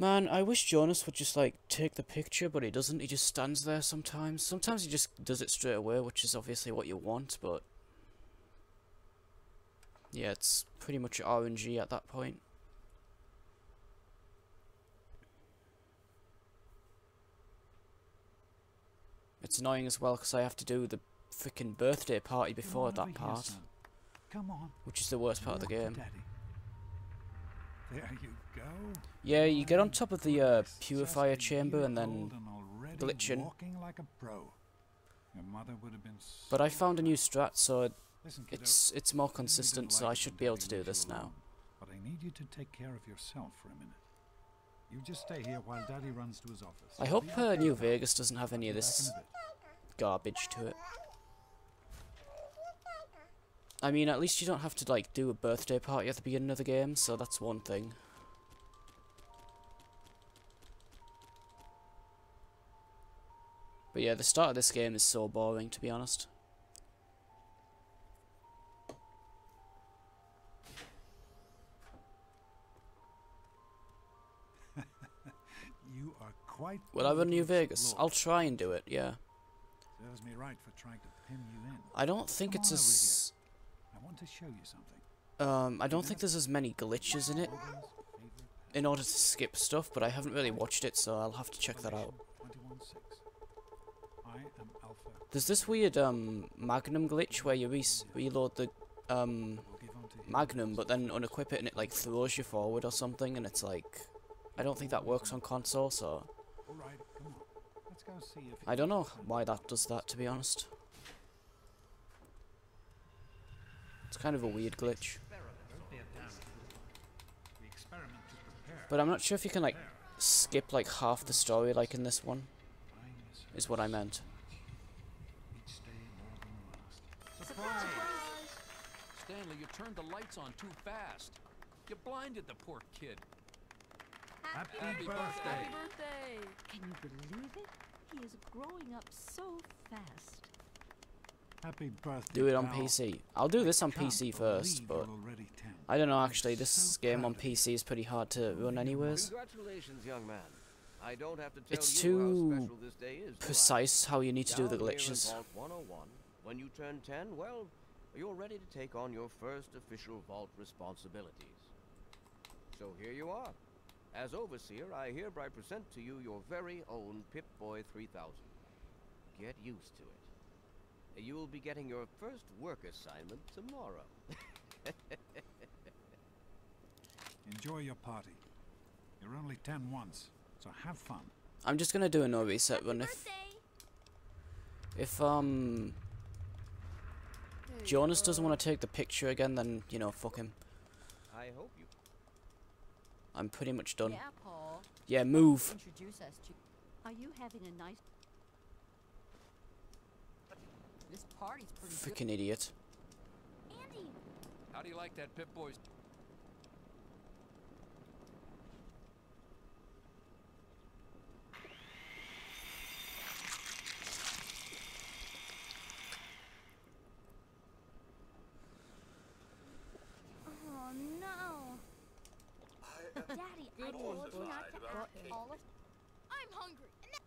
Man, I wish Jonas would just like take the picture, but he doesn't. He just stands there sometimes. Sometimes he just does it straight away, which is obviously what you want, but yeah, it's pretty much RNG at that point. It's annoying as well because I have to do the freaking birthday party before that part, Come on. which is the worst part of the game. There you. Yeah, you get on top of the uh, purifier chamber and then old and already glitch in. Walking like a pro. Your mother would have been But I found a new strat, so it- it's it's more I know you consistent, so I should be able to do this now. But I need you to take care of yourself for a minute. You just stay here while Daddy runs to his office. I hope uh, New Vegas doesn't have any of this garbage to it. I mean, at least you don't have to like do a birthday party at the beginning of the game, so that's one thing. But yeah, the start of this game is so boring, to be honest. You are quite. Will I run New Vegas? explorer. I'll try and do it, yeah. Serves me right for trying to pin you in. I don't think Come it's as... I want to show you something. Um, I don't think there's as many glitches in it in order to skip stuff, but I haven't really watched it, so I'll have to check that out. 21.6. I am Alpha. There's this weird um Magnum glitch where you re reload the um. Magnum, but then unequip it and it like throws you forward or something, and it's like I don't think that works on console, so. I don't know why that does that to be honest. It's kind of a weird glitch, but I'm not sure if you can like skip like half the story like in this one. Is what I meant. much. Each day more than last. Surprise! Stanley, you turned the lights on too fast. You blinded the poor kid. Happy, Happy birthday. birthday. Happy birthday! Can you believe it? He is growing up so fast. Happy birthday. Do it on pal. PC. I'll do this on PC first, but you're already 10. I don't know actually. This So game on proud of you. PC is pretty hard to run anyways. Congratulations, young man. I don't have to tell It's you too how special this day is. do I? Precise how you need to do the Down here glitches. Vault 101, when you turn 10, well, you're ready to take on your first official vault responsibilities. So here you are. As overseer, I hereby present to you your very own Pip-Boy 3000. Get used to it. You will be getting your first work assignment tomorrow. Enjoy your party. You're only 10 once, so have fun. I'm just gonna do a no reset Happy run if birthday! if um There you Jonas doesn't want to take the picture again, then you know fuck him. I hope you I'm pretty much done. Yeah, Paul. Yeah, move. Introduce us to. Are you having a nice? This party's pretty good. Freaking idiot. Andy! How do you like that Pip Boys? Oh no! Daddy, I told you not to act all of... I'm hungry! and that-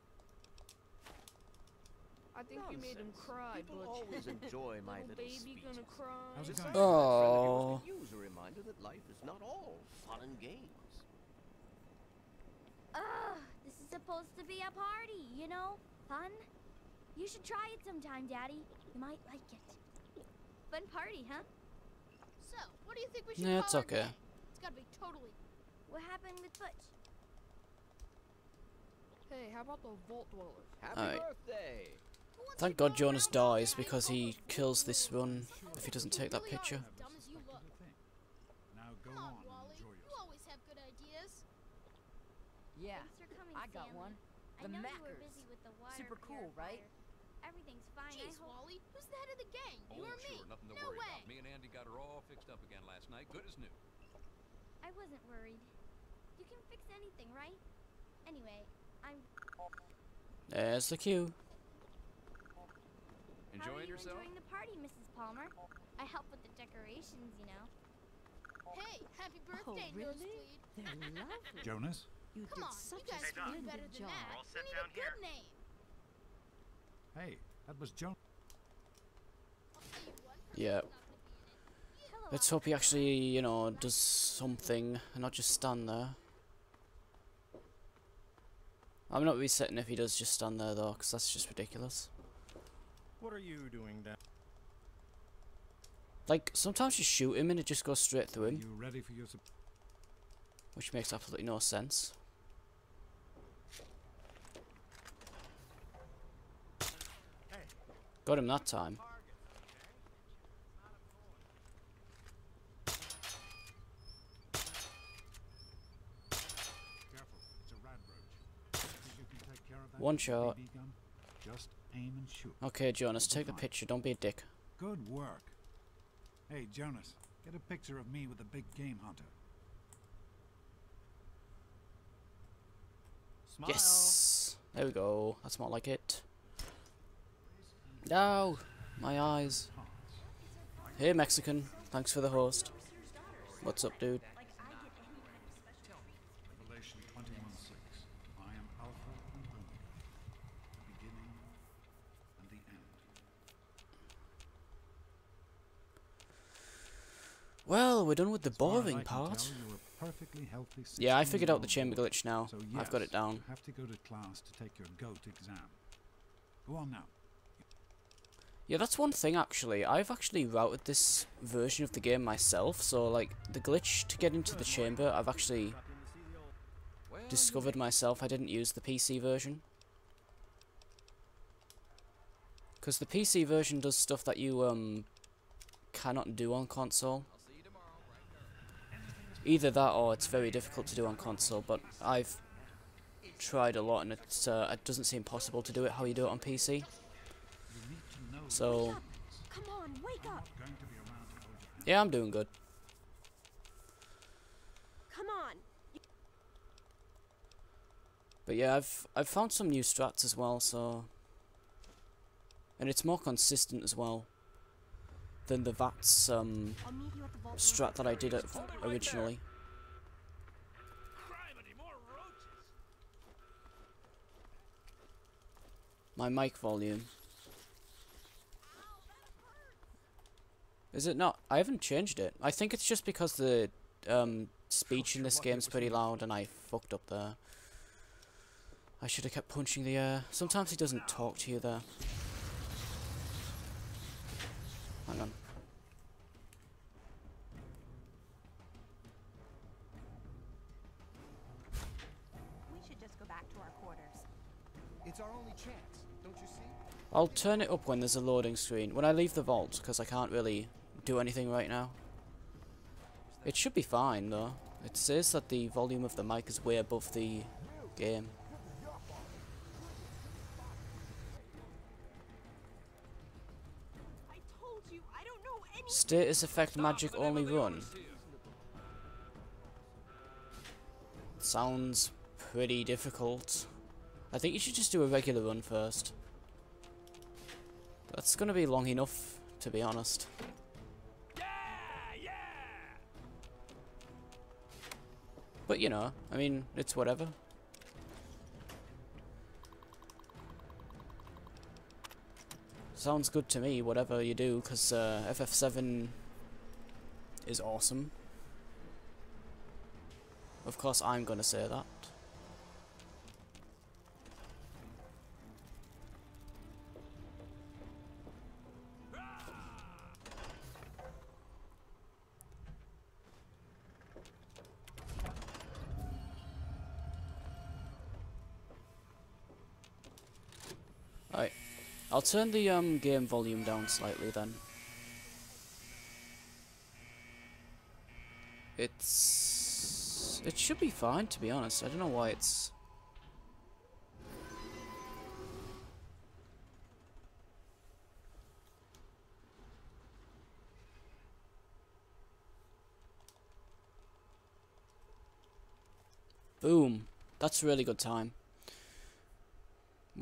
I think you made him Nonsense. cry, People Butch. always enjoy my Little little baby speeches. gonna cry. How's it going? like my friend Oh. used use a reminder that life is not all fun and games. Ugh, this is supposed to be a party, you know? Fun? You should try it sometime, Daddy. You might like it. Fun party, huh? So, what do you think we should Yeah, call it's okay. day? It's gotta be totally. What happened with Butch? Hey, how about the Vault Dwellers? Happy Alright. birthday! Thank God Jonas dies because he kills this one if he doesn't take that picture. as dumb as you look. Now go on on, Wally. You always have good ideas. Yeah, Thanks for coming, I got one. The know Mackers. busy with the water Super cool, right? Everything's fine. Jeez, Wally. Who's the head of the gang? Oh, you or me? sure, nothing to no worry way. about. Me and Andy got her all fixed up again last night, good as new. I wasn't worried. You can fix anything, right? Anyway, I'm. There's the queue. How are Enjoying you yourself? enjoying the party, Mrs. Palmer? I help with the decorations, you know. Hey, happy Oh, birthday, really? Nosebleed. They're lovely. Jonas, You Come did on, such you guys a can do splendid better than job. that. We're all We set need down a good name. Hey, that was Joan. I'll tell you one person Yeah. who's not gonna be in it. Hello, Let's hope he actually, you know, does something and not just stand there. I'm not resetting if he does just stand there though, because that's just ridiculous. What are you doing down? Like, sometimes you shoot him and it just goes straight through Are him, you ready for your which makes absolutely no sense. Got him that time. Careful, it's a rad roach. Think you can take care of that One shot. Just aim and shoot. Okay, Jonas, take the picture. Don't be a dick. Good work. Hey, Jonas, get a picture of me with the big game hunter. Smile. Yes! There we go. That's more like it. No! My eyes. Hey, Mexican. Thanks for the host. What's up, dude? Revelation 21 6. I am Alpha and Omega, the beginning and the end. Well, we're done with the As far as boring part. tell, you're a perfectly healthy Yeah, I figured out the chamber glitch now. So I've got it down. You have to go to class to take your GOAT exam. Go on now. Yeah, that's one thing actually. I've actually routed this version of the game myself, so like the glitch to get into the chamber, I've actually discovered myself. I didn't use the PC version. Because the PC version does stuff that you um cannot do on console. I'll see you tomorrow, right there. Either that or it's very difficult to do on console, but I've tried a lot and it's uh, it doesn't seem possible to do it how you do it on PC. You need to know So on, wake I'm up! not going to be around to hold your hand. yeah, I'm doing good. Come on! But yeah, I've I've found some new strats as well, so and it's more consistent as well than the VATS um strat that I did originally. My mic volume. Is it not? I haven't changed it. I think it's just because the um, speech in this game's pretty loud and I fucked up there. I should have kept punching the air. Sometimes he doesn't talk to you there. Hang on. We should just go back to our quarters. It's our only chance, don't you see? I'll turn it up when there's a loading screen. When I leave the vault, because I can't really do anything right now. It should be fine, though. It says that the volume of the mic is way above the game. Status effect magic Stop, the name only run. Sounds pretty difficult. I think you should just do a regular run first. That's gonna be long enough, to be honest. But you know, I mean, it's whatever. Sounds good to me, whatever you do, because uh, FF7 is awesome. Of course, I'm gonna say that. I'll turn the um, game volume down slightly then. It's... It should be fine, to be honest. I don't know why it's... Boom. That's a really good time.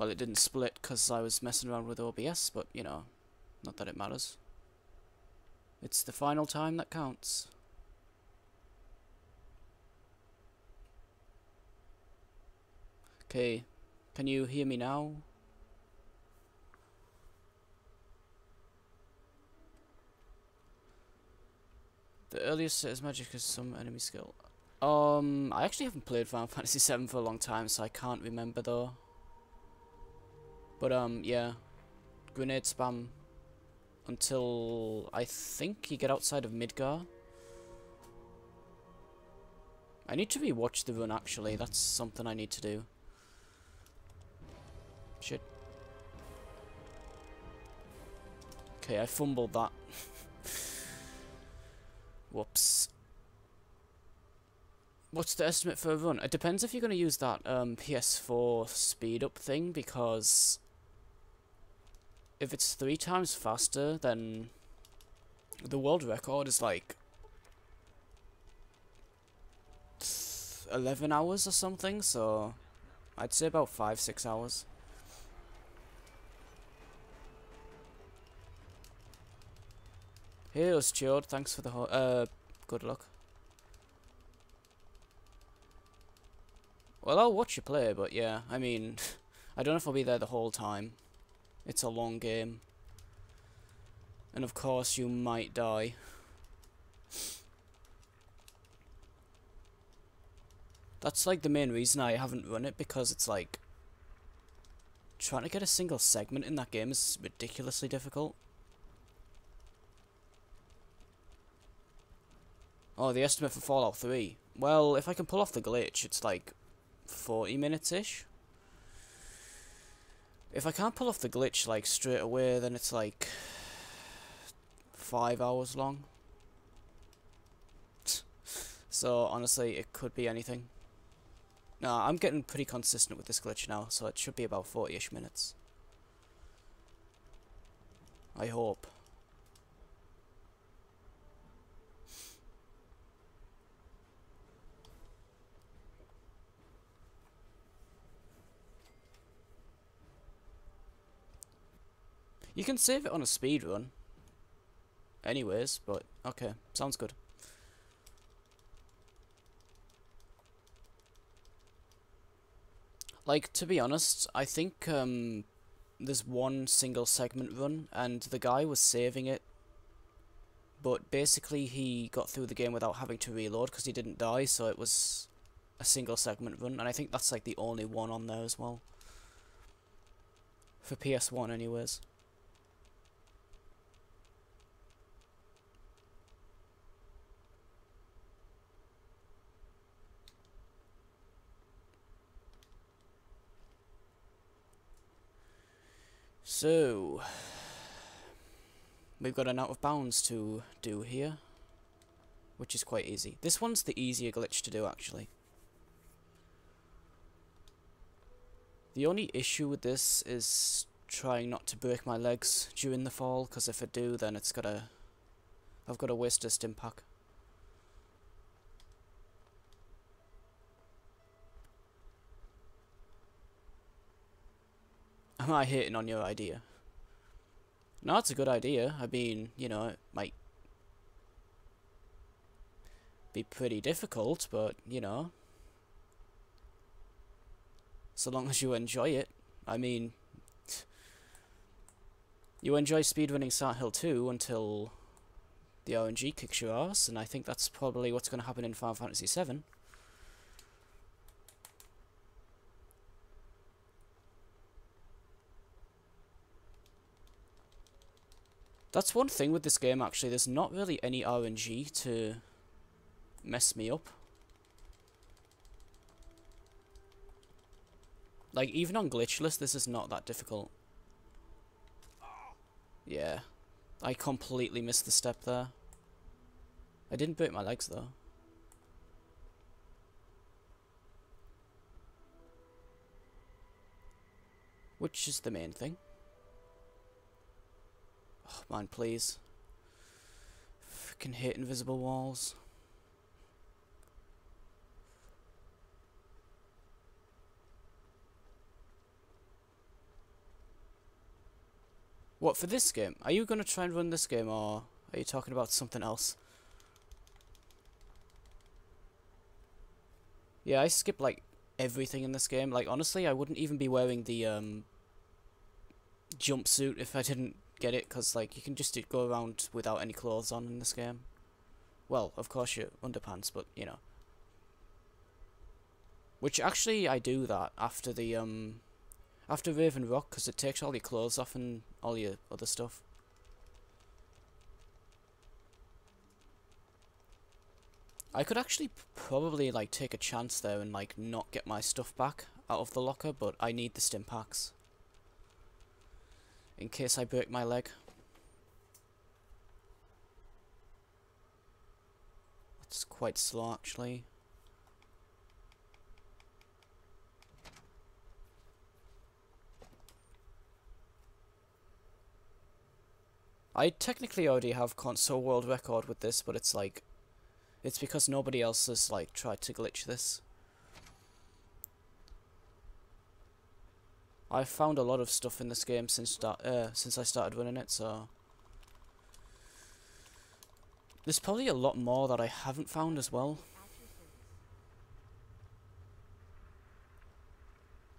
Well, it didn't split because I was messing around with OBS, but, you know, not that it matters. It's the final time that counts. Okay, can you hear me now? The earliest set is magic is some enemy skill. Um, I actually haven't played Final Fantasy VII for a long time, so I can't remember though. But um, yeah, grenade spam until I think you get outside of Midgar. I need to rewatch the run actually, that's something I need to do. Shit. Okay, I fumbled that. Whoops. What's the estimate for a run? It depends if you're going to use that um, PS4 speed up thing because if it's three times faster, then the world record is like 11 hours or something, so I'd say about 5 6 hours. Hey, Stuart, thanks for the uh, good luck. Well, I'll watch you play, but yeah, I mean, I don't know if I'll be there the whole time. It's a long game. And of course, you might die. That's like the main reason I haven't run it, because it's like... Trying to get a single segment in that game is ridiculously difficult. Oh, the estimate for Fallout 3. Well, if I can pull off the glitch, it's like 40 minutes-ish. If I can't pull off the glitch, like, straight away, then it's like... 5 hours long. so, honestly, it could be anything. No, I'm getting pretty consistent with this glitch now, so it should be about 40-ish minutes. I hope. You can save it on a speed run. Anyways, but okay, sounds good. Like, to be honest, I think um, there's one single segment run, and the guy was saving it, but basically he got through the game without having to reload because he didn't die, so it was a single segment run, and I think that's like the only one on there as well. For PS1 anyways. So, we've got an out of bounds to do here, which is quite easy. This one's the easier glitch to do, actually. The only issue with this is trying not to break my legs during the fall, because if I do, then it's gotta... I've got to waste a stim pack. Am I hating on your idea? No, it's a good idea. I mean, you know, it might be pretty difficult, but, you know, so long as you enjoy it. I mean, you enjoy speedrunning Silent Hill 2 until the RNG kicks your ass, and I think that's probably what's going to happen in Final Fantasy 7. That's one thing with this game, actually. There's not really any RNG to mess me up. Like, even on glitchless, this is not that difficult. Yeah. I completely missed the step there. I didn't break my legs, though. Which is the main thing. Oh, man, please. Freaking hit invisible walls. What, for this game? Are you going to try and run this game, or are you talking about something else? Yeah, I skip like everything in this game. Like honestly, I wouldn't even be wearing the um jumpsuit if I didn't get it, because like you can just go around without any clothes on in this game. Well, of course your underpants, but you know. Which actually I do that after the um after Raven Rock because it takes all your clothes off and all your other stuff. I could actually probably like take a chance there and like not get my stuff back out of the locker, but I need the stim packs in case I break my leg. It's quite slow actually. I technically already have console world record with this, but it's like it's because nobody else has like tried to glitch this. I've found a lot of stuff in this game since start uh, since I started running it, so there's probably a lot more that I haven't found as well.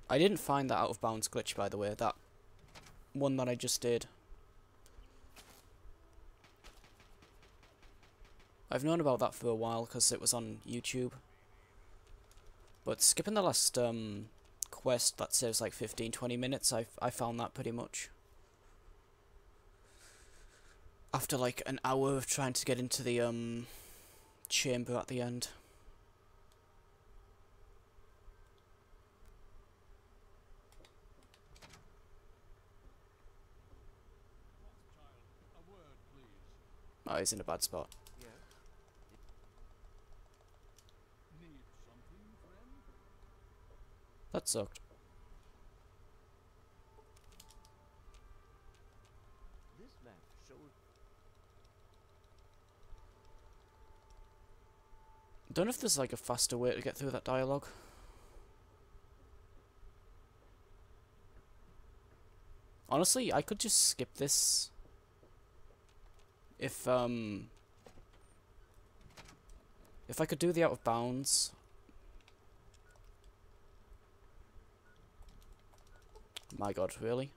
I didn't find that out of bounds glitch by the way, that one that I just did. I've known about that for a while because it was on YouTube. But skipping the last um, quest that saves like 15-20 minutes, I, I found that pretty much. After like an hour of trying to get into the um, chamber at the end. Oh, he's in a bad spot. Yes. That sucked. This map shows Don't know if there's like a faster way to get through that dialogue. Honestly, I could just skip this. If um if I could do the out of bounds. My god, really?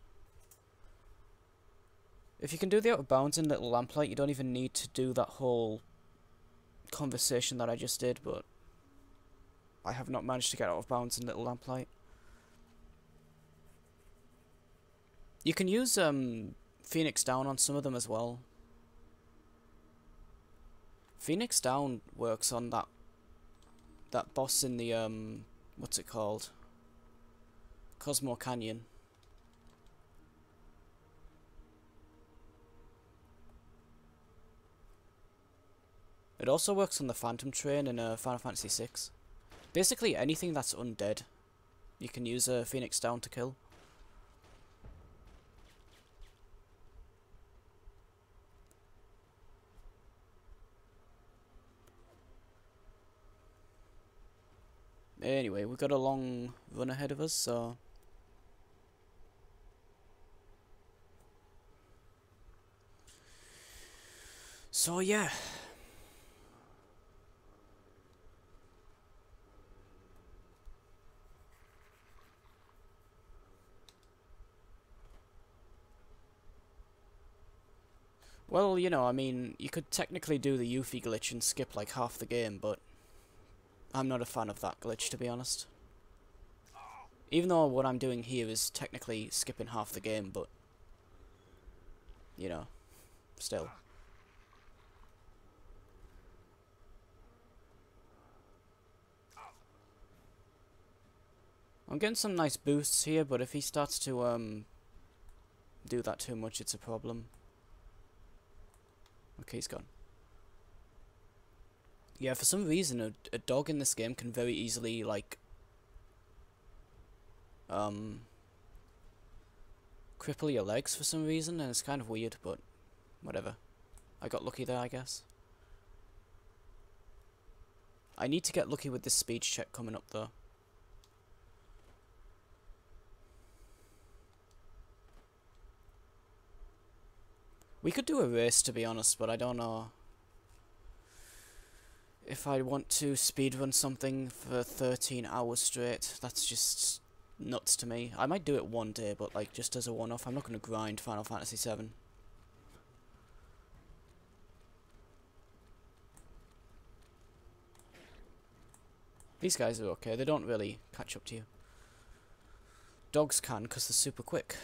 If you can do the out of bounds in Little Lamplight, you don't even need to do that whole conversation that I just did, but I have not managed to get out of bounds in Little Lamplight. You can use um, Phoenix Down on some of them as well. Phoenix Down works on that that boss in the um what's it called? Cosmo Canyon. It also works on the Phantom Train in uh, Final Fantasy VI. Basically, anything that's undead, you can use a uh, Phoenix Down to kill. Anyway, we've got a long run ahead of us, so... So yeah. Well, you know, I mean, you could technically do the Yuffie glitch and skip like half the game, but I'm not a fan of that glitch, to be honest. Even though what I'm doing here is technically skipping half the game, but, you know, still. I'm getting some nice boosts here, but if he starts to um do that too much, it's a problem. Okay, he's gone. Yeah, for some reason, a, a dog in this game can very easily, like, um, cripple your legs for some reason, and it's kind of weird, but whatever. I got lucky there, I guess. I need to get lucky with this speech check coming up, though. We could do a race, to be honest, but I don't know if I want to speedrun something for 13 hours straight, that's just nuts to me. I might do it one day, but like just as a one-off. I'm not going to grind Final Fantasy 7. These guys are okay. They don't really catch up to you. Dogs can because they're super quick.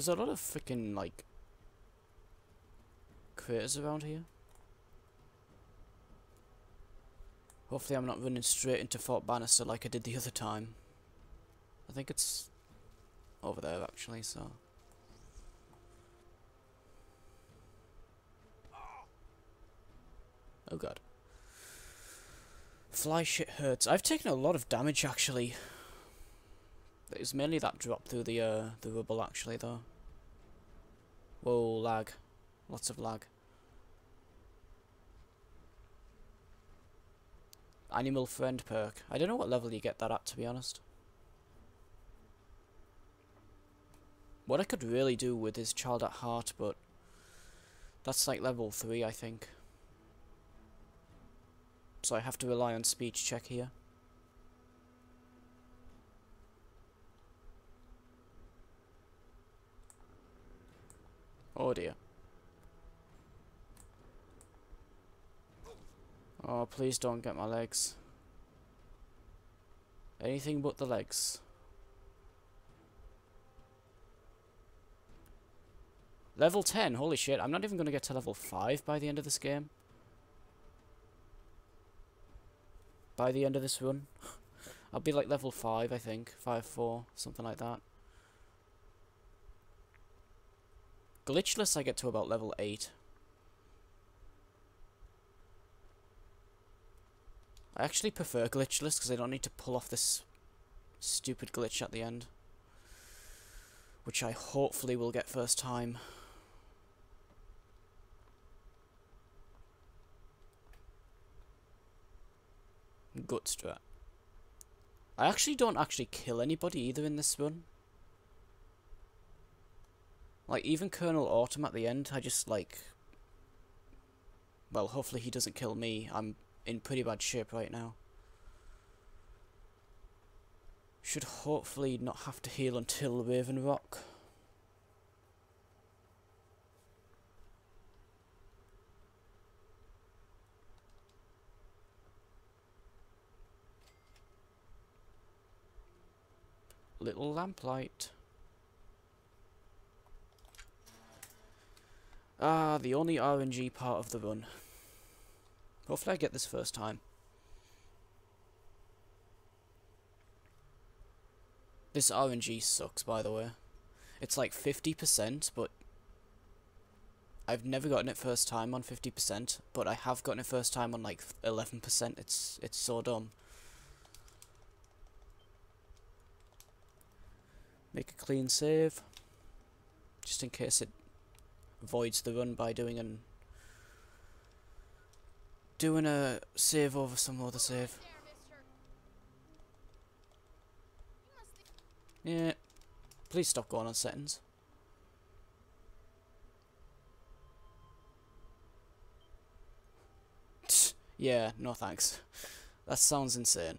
There's a lot of freaking like critters around here. Hopefully I'm not running straight into Fort Bannister like I did the other time. I think it's over there actually, so... Oh god. Fly shit hurts. I've taken a lot of damage actually. It was mainly that drop through the uh, the rubble actually though. Whoa, lag. Lots of lag. Animal friend perk. I don't know what level you get that at to be honest. What I could really do with is Child at Heart, but that's like level 3 I think. So I have to rely on speech check here. Oh dear. Er. Oh, please don't get my legs. Anything but the legs. Level 10, holy shit, I'm not even going to get to level 5 by the end of this game. By the end of this run. I'll be like level 5, I think. 5-4, something like that. Glitchless I get to about level 8. I actually prefer glitchless because I don't need to pull off this stupid glitch at the end. Which I hopefully will get first time. Gut strat. I actually don't actually kill anybody either in this run. Like, even Colonel Autumn at the end, I just, like... Well, hopefully he doesn't kill me. I'm in pretty bad shape right now. Should hopefully not have to heal until Raven Rock. Little lamplight. Ah, the only RNG part of the run. Hopefully I get this first time. This RNG sucks, by the way. It's like 50%, but... I've never gotten it first time on 50%, but I have gotten it first time on like 11%. It's, it's so dumb. Make a clean save. Just in case it voids the run by doing an doing a save over some other save. Yeah. Please stop going on settings. yeah, no thanks. That sounds insane.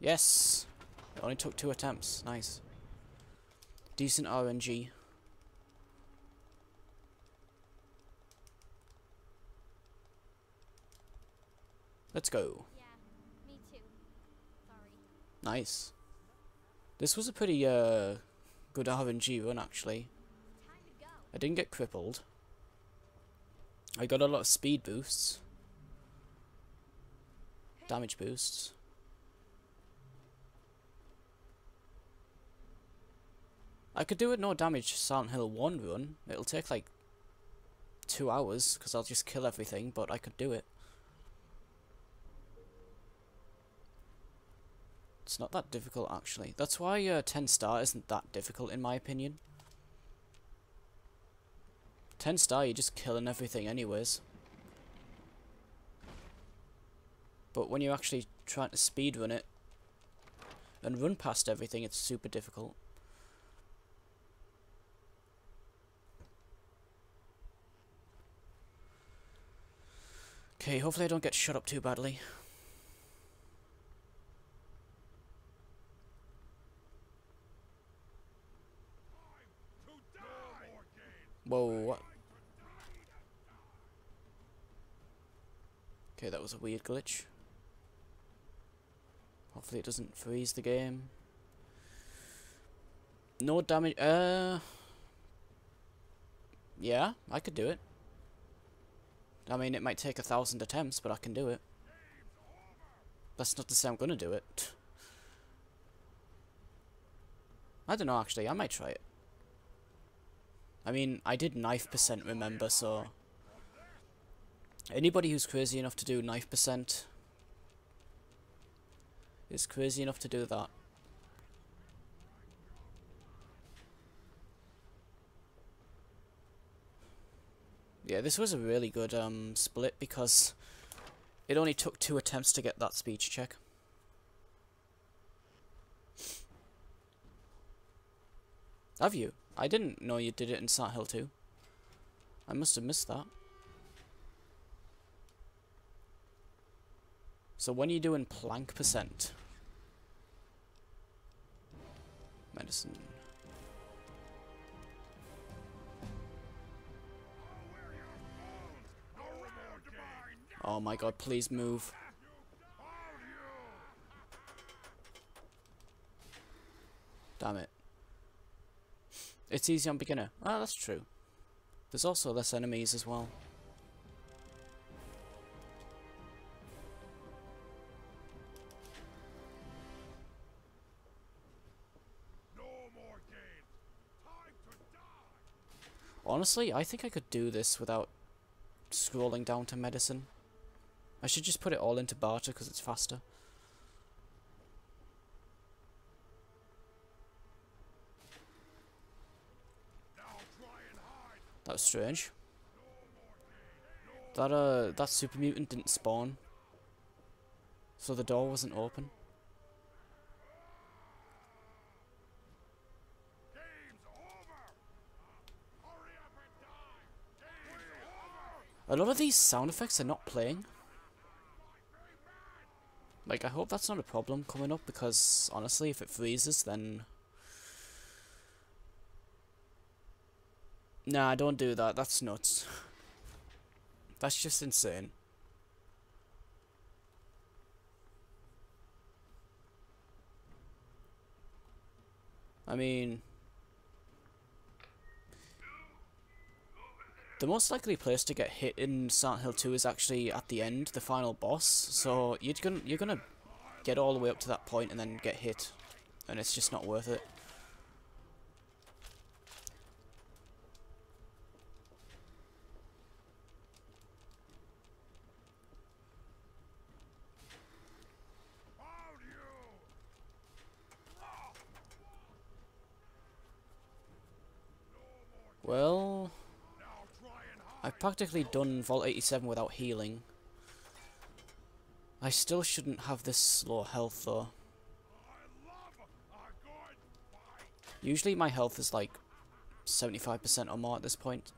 Yes! Only took two attempts. Nice. Decent RNG. Let's go. Yeah, me too. Sorry. Nice. This was a pretty uh, good RNG run, actually. I didn't get crippled. I got a lot of speed boosts. Damage boosts. I could do it no damage Silent Hill 1 run. It'll take like two hours because I'll just kill everything, but I could do it. It's not that difficult, actually. That's why uh, 10 star isn't that difficult, in my opinion. 10 star, you're just killing everything anyways. But when you're actually trying to speed run it and run past everything, it's super difficult. Okay, hopefully I don't get shut up too badly. Whoa, what? Okay, that was a weird glitch. Hopefully it doesn't freeze the game. No damage, uh... Yeah, I could do it. I mean, it might take a thousand attempts, but I can do it. That's not to say I'm gonna do it. I don't know, actually. I might try it. I mean, I did knife percent, remember, so... Anybody who's crazy enough to do knife percent is crazy enough to do that. Yeah, this was a really good um, split because it only took two attempts to get that speech check. Have you? I didn't know you did it in Silent Hill 2. I must have missed that. So when are you doing plank percent? Medicine. Oh my god, please move. Damn it. It's easy on beginner. Ah, that's true. There's also less enemies as well. Honestly, I think I could do this without scrolling down to medicine. I should just put it all into barter because it's faster. That was strange. That uh, that super mutant didn't spawn. So the door wasn't open. A lot of these sound effects are not playing. Like, I hope that's not a problem coming up, because, honestly, if it freezes, then... Nah, don't do that, that's nuts. that's just insane. I mean... The most likely place to get hit in Silent Hill 2 is actually at the end, the final boss. So you're gonna you're gonna get all the way up to that point and then get hit, and it's just not worth it. Well... I've practically done Vault 87 without healing. I still shouldn't have this low health though. Usually my health is like 75% or more at this point.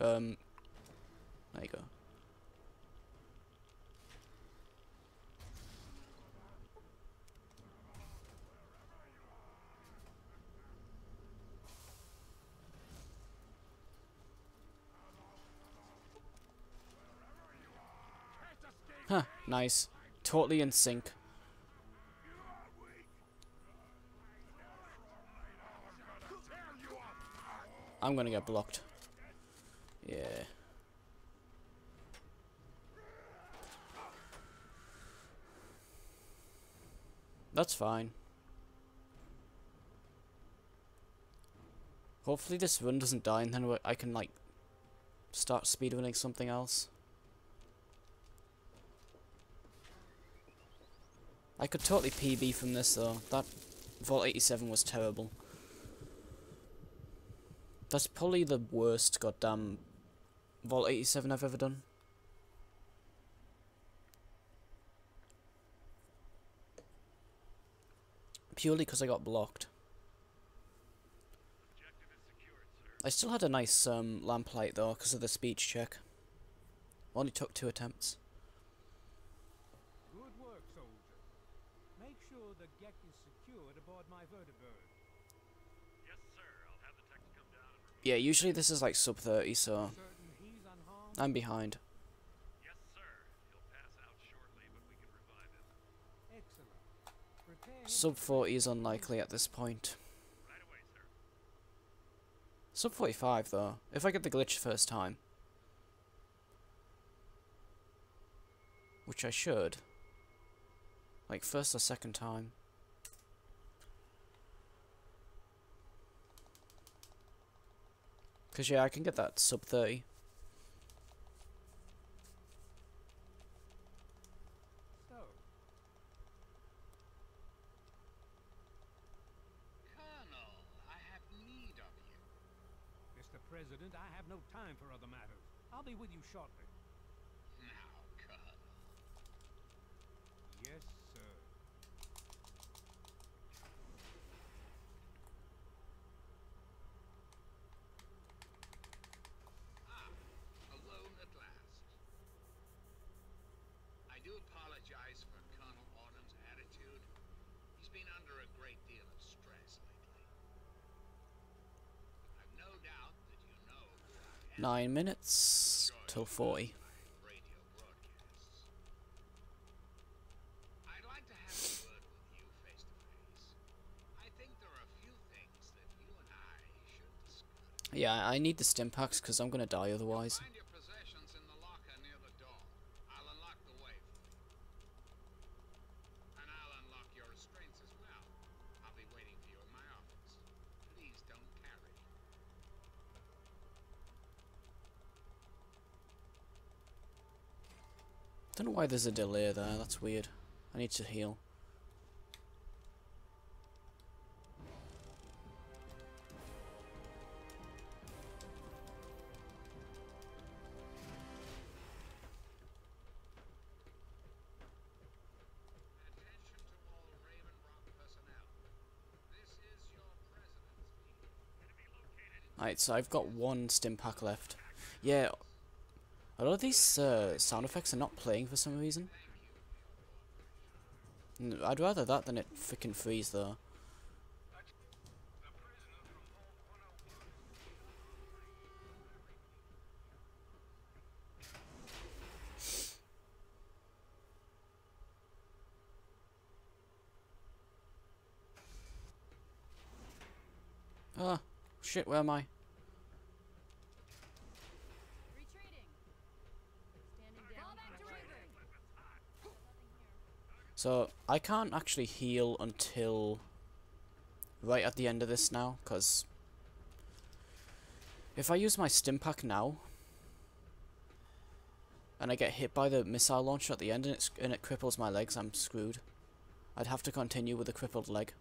Um, there you go. Huh, nice. Totally in sync. I'm gonna get blocked. Yeah. That's fine. Hopefully this run doesn't die and then I can like start speedrunning something else. I could totally PB from this though. That Vault 87 was terrible. That's probably the worst goddamn Vault 87 I've ever done. Purely because I got blocked. I still had a nice um, lamplight though because of the speech check. Only took two attempts. Yeah, usually this is like sub 30, so. I'm behind. Prepare him Sub 40 is unlikely at this point. Sub 45 though, if I get the glitch first time. Which I should. Like first or second time. Cause yeah, I can get that sub 30. So, Colonel, I have need of you. Mr. President, I have no time for other matters. I'll be with you shortly. Now, Colonel. Yes, sir. Ah, alone at last. I do apologize for Colonel Autumn's attitude. He's been under a great deal of stress lately. I've no doubt that you know who I am. Nine minutes till 40. radio broadcasts. I'd like to have a word with you face to face. I think there are a few things that you and minutes should discuss. Yeah, I need the stim packs because I'm gonna die otherwise. Find your possessions in the locker near the door. I'll unlock the way for you. And I'll unlock your restraints as well. I'll be waiting for you in my office. Please don't carry. Don't know why there's a delay there, that's weird. I need to heal. Alright, so I've got one stim pack left. Yeah, a lot of these uh, sound effects are not playing for some reason. I'd rather that than it freaking freeze though. Ah, shit, where am I? So, I can't actually heal until right at the end of this now, because if I use my stim pack now, and I get hit by the missile launcher at the end and, and it cripples my legs, I'm screwed. I'd have to continue with a crippled leg.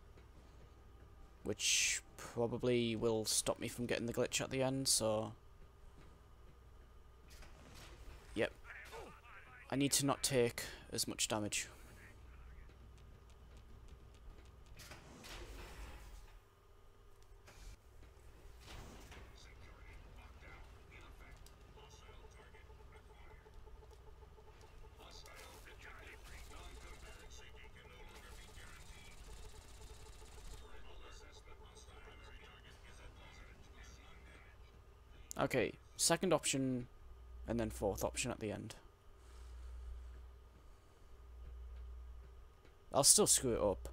Which probably will stop me from getting the glitch at the end, so... Yep. I need to not take as much damage. Okay, second option, and then fourth option at the end. I'll still screw it up.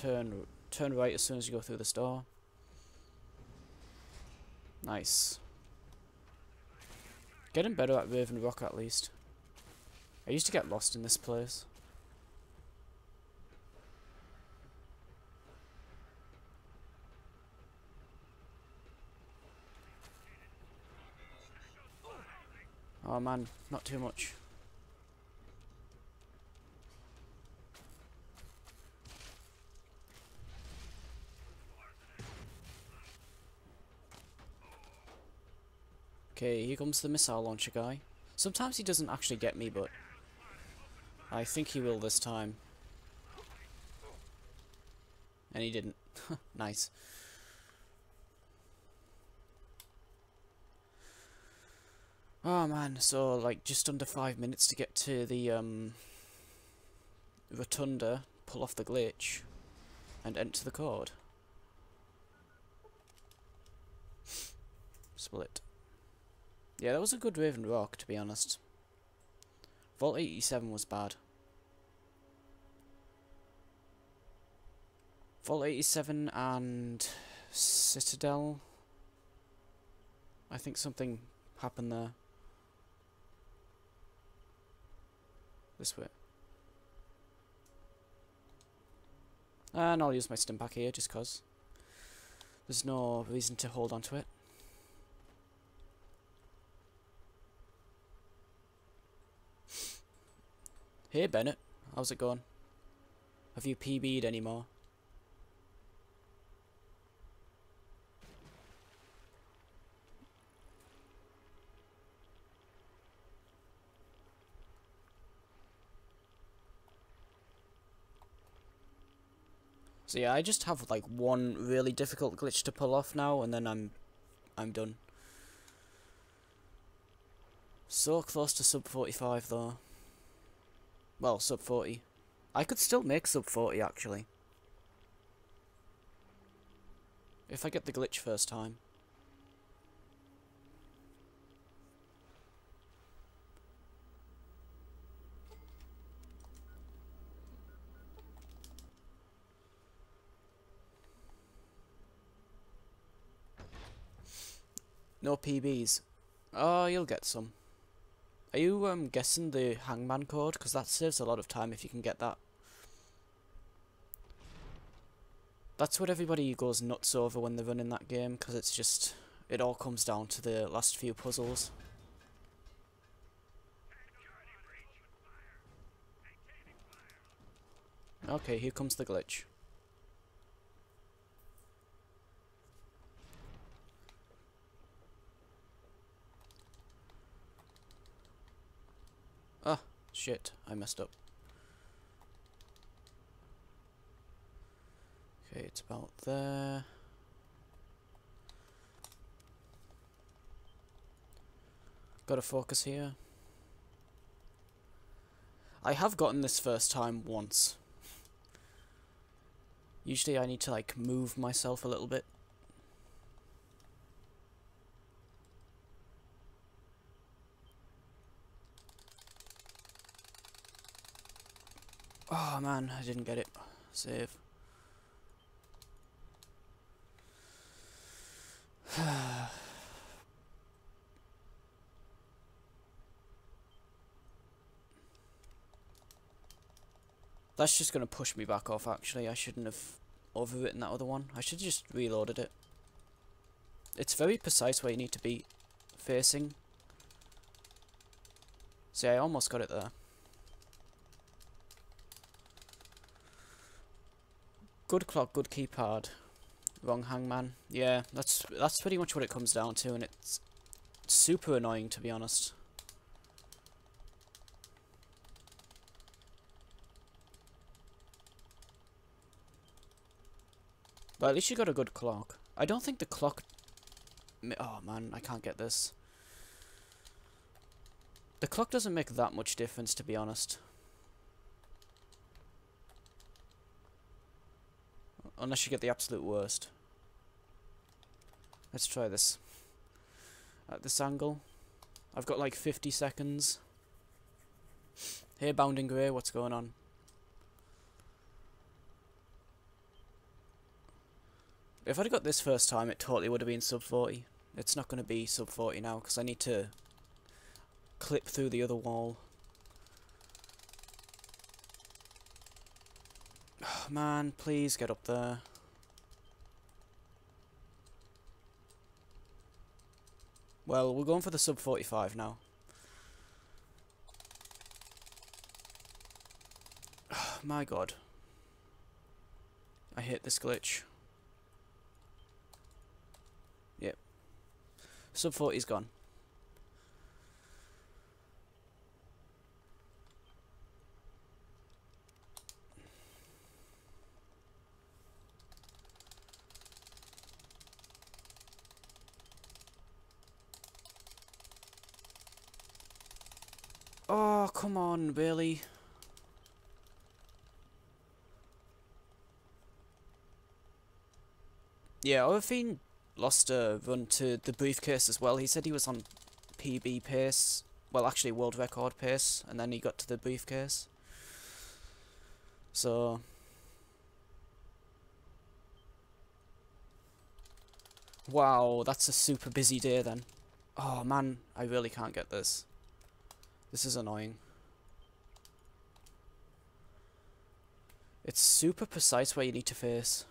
turn turn right as soon as you go through this door. Nice. Getting better at Raven Rock at least. I used to get lost in this place. Oh man, not too much. Okay, here comes the missile launcher guy. Sometimes he doesn't actually get me, but I think he will this time. And he didn't. nice. Oh man, so like just under five minutes to get to the um, rotunda, pull off the glitch, and enter the code. Split. Yeah, that was a good Raven Rock, to be honest. Vault 87 was bad. Vault 87 and Citadel. I think something happened there. This way. And I'll use my stim pack here just cause. There's no reason to hold on to it. Hey Bennett, how's it going? Have you PB'd anymore? So yeah, I just have like one really difficult glitch to pull off now, and then I'm, I'm done. So close to sub 45 though. Well, sub 40. I could still make sub 40 actually. If I get the glitch first time. No PBs. Oh, you'll get some. Are you um guessing the hangman code? Because that saves a lot of time if you can get that. That's what everybody goes nuts over when they're running that game, because it's just... It all comes down to the last few puzzles. Okay, here comes the glitch. Ah, shit, I messed up. Okay, it's about there. Gotta focus here. I have gotten this first time once. Usually I need to like move myself a little bit. Oh man, I didn't get it. Save. That's just going to push me back off actually. I shouldn't have overwritten that other one. I should have just reloaded it. It's very precise where you need to be facing. See, I almost got it there. Good clock, good keypad. Wrong hangman. Yeah, that's that's pretty much what it comes down to, and it's super annoying to be honest. But at least you got a good clock. I don't think the clock... Oh man, I can't get this. The clock doesn't make that much difference, to be honest. Unless you get the absolute worst. Let's try this. At this angle. I've got like 50 seconds. Hey, Bounding Grey, what's going on? If I'd got this first time, it totally would have been sub 40. It's not going to be sub 40 now, because I need to clip through the other wall. Man, please get up there. Well, we're going for the sub 45 now. My god. I hate this glitch. Yep. Sub 40's gone. Come on, really? Yeah, Overfiend lost a run to the briefcase as well. He said he was on PB pace, well, actually world record pace, and then he got to the briefcase. So. Wow, that's a super busy day then. Oh man, I really can't get this. This is annoying. It's super precise where you need to face.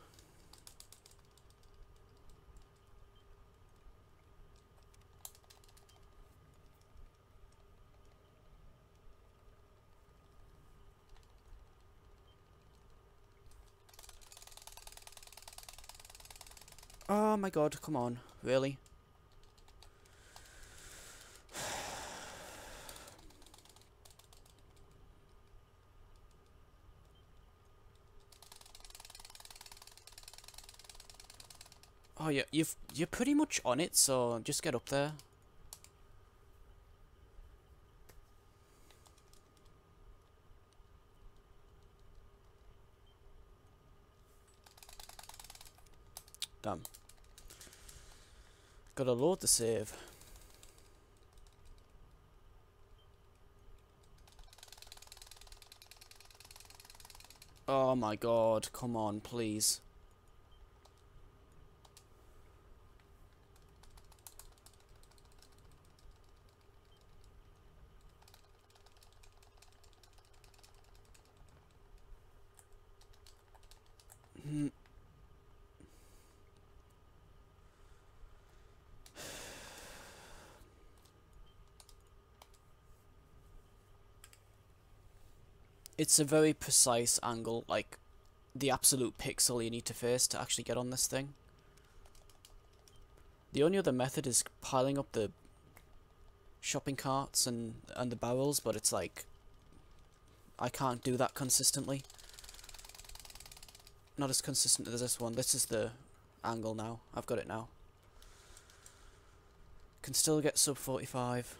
Oh my god, come on. Really? Oh yeah, you've you're pretty much on it, so just get up there. Damn. Gotta load the save. Oh my god, come on, please. It's a very precise angle, like the absolute pixel you need to face to actually get on this thing. The only other method is piling up the shopping carts and, and the barrels, but it's like I can't do that consistently. Not as consistent as this one. This is the angle now. I've got it now. Can still get sub 45.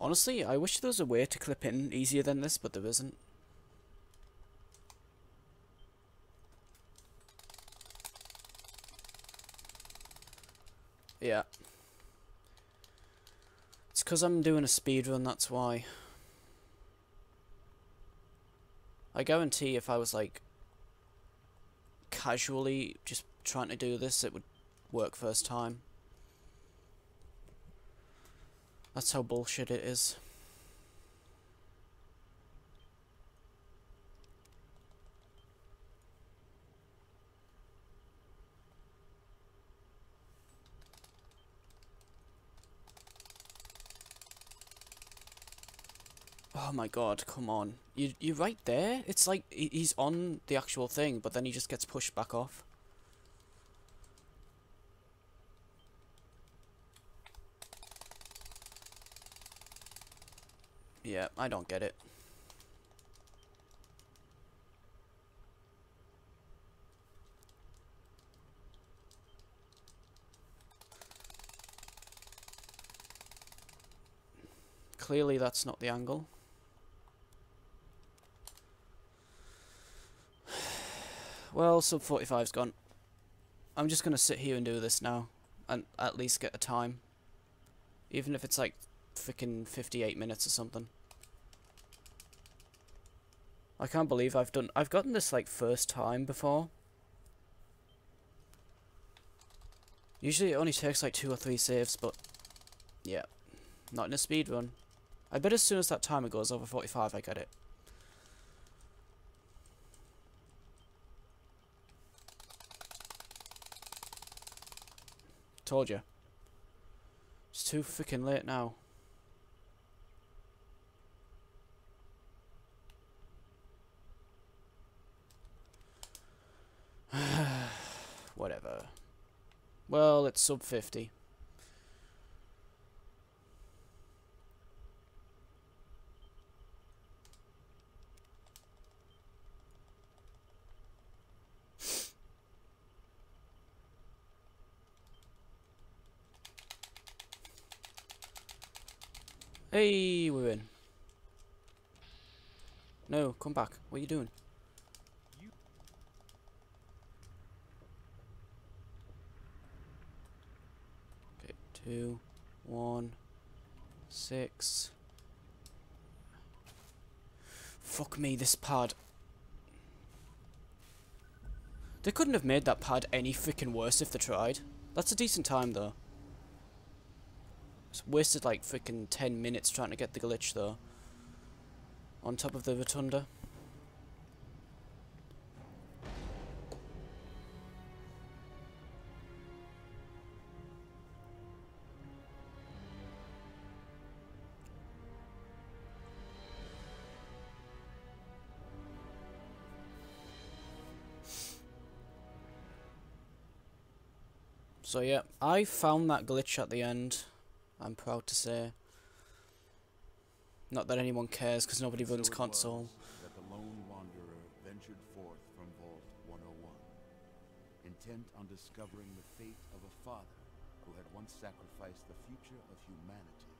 Honestly, I wish there was a way to clip in easier than this, but there isn't. Yeah. It's because I'm doing a speed run, that's why. I guarantee if I was like casually just trying to do this, it would work first time. That's how bullshit it is. Oh my god, come on. You, you're right there? It's like he's on the actual thing, but then he just gets pushed back off. Yeah, I don't get it. Clearly that's not the angle. Well, sub 45's gone. I'm just going to sit here and do this now. And at least get a time. Even if it's like freaking 58 minutes or something. I can't believe I've done... I've gotten this, like, first time before. Usually it only takes, like, two or three saves, but... Yeah. Not in a speed run. I bet as soon as that timer goes over 45, I get it. Told you. It's too freaking late now. Whatever. Well, it's sub 50. Hey, we win. No, come back. What are you doing? Two, one, six. Fuck me, this pad. They couldn't have made that pad any freaking worse if they tried. That's a decent time though. It's wasted like freaking 10 minutes trying to get the glitch though. On top of the rotunda. So yeah, I found that glitch at the end. I'm proud to say. Not that anyone cares, because nobody runs So it console. that the lone wanderer ventured forth from Vault 101, intent on discovering the fate of a father who had once sacrificed the future of humanity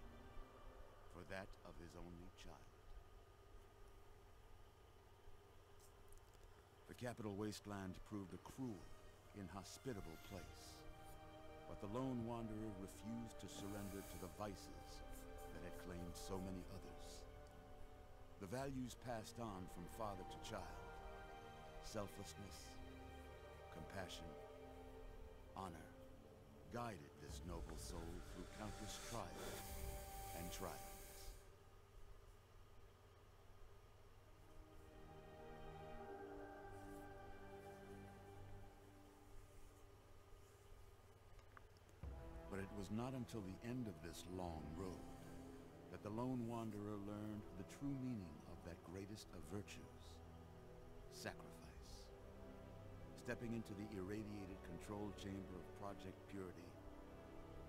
for that of his only child. The capital wasteland proved a cruel, inhospitable place. But the lone wanderer refused to surrender to the vices that had claimed so many others. The values passed on from father to child selflessness, compassion, honor guided this noble soul through countless trials and triumphs. Was not until the end of this long road that the lone wanderer learned the true meaning of that greatest of virtues, sacrifice. Stepping into the irradiated control chamber of Project Purity,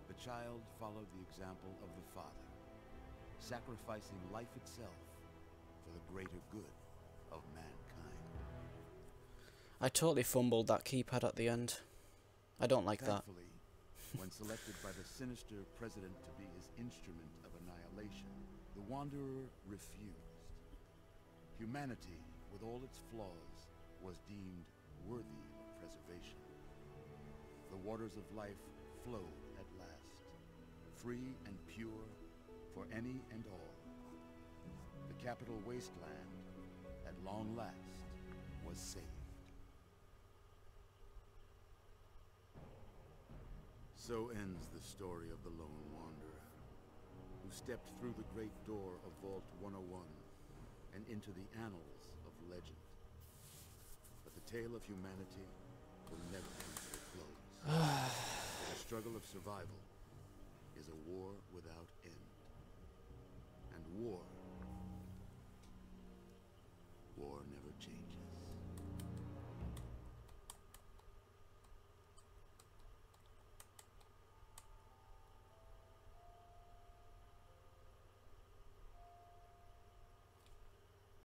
the child followed the example of the father, sacrificing life itself for the greater good of mankind. I totally fumbled that keypad at the end. I don't like that. When selected by the sinister president to be his instrument of annihilation, the Wanderer refused. Humanity, with all its flaws, was deemed worthy of preservation. The waters of life flowed at last, free and pure for any and all. The capital wasteland, at long last, was saved. So ends the story of the Lone Wanderer, who stepped through the great door of Vault 101 and into the annals of legend. But the tale of humanity will never come to a close. the struggle of survival is a war without end. And war